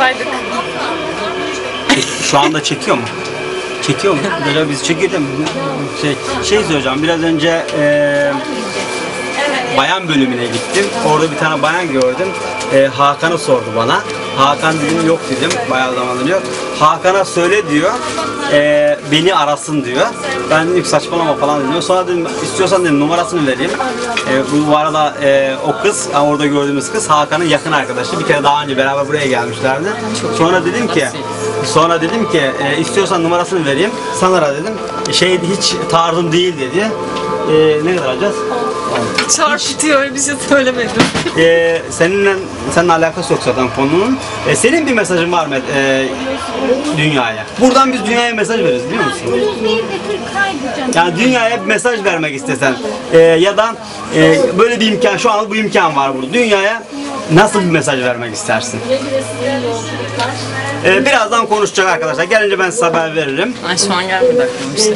olsaydık. Şu anda çekiyor mu? Çekiyor mu? Böyle biz çekiyor değil mi? Şey, şey söyleyeceğim. Biraz önce eee bayan bölümüne gittim. Orada bir tane bayan gördüm. Eee, Hakan'ı sordu bana. Hakan dedim yok dedim. Bayağı zamandır yok. Hakan'a söyle diyor. eee, beni arasın diyor. Ben dedim saçmalama falan dedim. Sonra dedim istiyorsan dedim numarasını vereyim. Eee, bu, arada eee, o kız orada gördüğümüz kız Hakan'ın yakın arkadaşı. Bir kere daha önce beraber buraya gelmişlerdi. Sonra dedim ki sonra dedim ki e, istiyorsan numarasını vereyim. Sana dedim. E, Şey hiç tarzım değil dedi. E, ne kadar alacağız? Çarpıtıyor öyle bir şey söylemedim. E, seninle seninle alakası yok zaten konunun. E, senin bir mesajın var mı e, dünyaya? Buradan biz dünyaya mesaj veririz biliyor musun? Yani dünyaya bir mesaj vermek istesen e, ya da e, böyle bir imkan şu an bu imkan var burada. Dünyaya nasıl bir mesaj vermek istersin? E, birazdan konuşacak arkadaşlar. Gelince ben size haber veririm. Ay şu an gelmedi aklıma bir şey.